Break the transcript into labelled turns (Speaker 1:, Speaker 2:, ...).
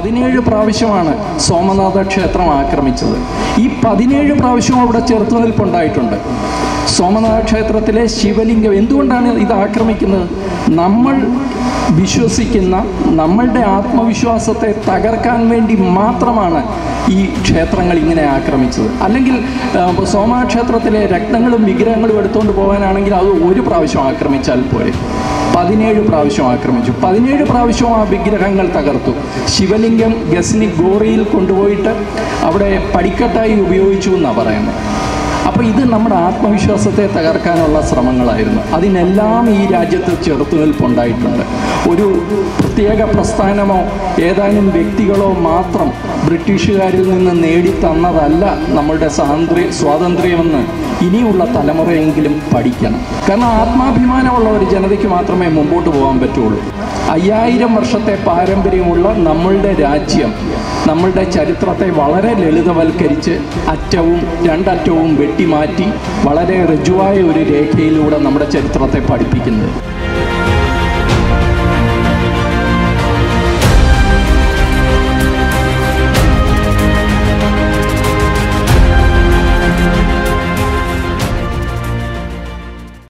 Speaker 1: പതിനേഴ് പ്രാവശ്യമാണ് സോമനാഥ ക്ഷേത്രം ആക്രമിച്ചത്. ഈ പതിനേഴ് പ്രാവശ്യവും അവിടെ ചെറുത്തുനിൽപ്പുണ്ടായിട്ടുണ്ട്. സോമനാഥ ക്ഷേത്രത്തിലെ ശിവലിംഗം എന്തുകൊണ്ടാണ് ഇത് ആക്രമിക്കുന്നത്? നമ്മൾ വിശ്വസിക്കുന്ന നമ്മളുടെ ആത്മവിശ്വാസത്തെ തകർക്കാൻ വേണ്ടി മാത്രമാണ് ഈ ക്ഷേത്രങ്ങൾ ഇങ്ങനെ ആക്രമിച്ചത്. അല്ലെങ്കിൽ സോമനാഥ ക്ഷേത്രത്തിലെ രക്തങ്ങളും വിഗ്രഹങ്ങളും എടുത്തുകൊണ്ട് പോകാനാണെങ്കിൽ അത് ഒരു പ്രാവശ്യം ആക്രമിച്ചാൽ പോരെ. പതിനേഴ് പ്രാവശ്യം ആക്രമിച്ചു. പതിനേഴ് പ്രാവശ്യം ആ വിഗ്രഹങ്ങൾ തകർത്തു. ശിവലിംഗം ഗസ്നി ഗോറിയിൽ കൊണ്ടുപോയിട്ട് അവിടെ പടിക്കെട്ടായി ഉപയോഗിച്ചു എന്നാണ് പറയുന്നത്. അപ്പോൾ ഇത് നമ്മുടെ ആത്മവിശ്വാസത്തെ തകർക്കാനുള്ള ശ്രമങ്ങളായിരുന്നു. അതിനെല്ലാം ഈ രാജ്യത്ത് ചെറുത്തുനിൽപ്പുണ്ടായിട്ടുണ്ട്. ഒരു പ്രത്യേക പ്രസ്ഥാനമോ ഏതാനും വ്യക്തികളോ മാത്രം ബ്രിട്ടീഷുകാരിൽ നിന്ന് നേടിത്തന്നതല്ല നമ്മളുടെ സ്വാതന്ത്ര്യ സ്വാതന്ത്ര്യമെന്ന് ഇനിയുള്ള തലമുറയെങ്കിലും പഠിക്കണം. കാരണം ആത്മാഭിമാനമുള്ള ഒരു ജനതയ്ക്ക് മാത്രമേ മുമ്പോട്ട് പോകാൻ പറ്റുള്ളൂ. അയ്യായിരം വർഷത്തെ പാരമ്പര്യമുള്ള നമ്മളുടെ രാജ്യം നമ്മളുടെ ചരിത്രത്തെ വളരെ ലളിതവൽക്കരിച്ച് അറ്റവും രണ്ടറ്റവും വെട്ടിമാറ്റി വളരെ ഋജുവായ ഒരു രേഖയിലൂടെ നമ്മുടെ ചരിത്രത്തെ പഠിപ്പിക്കുന്നത്.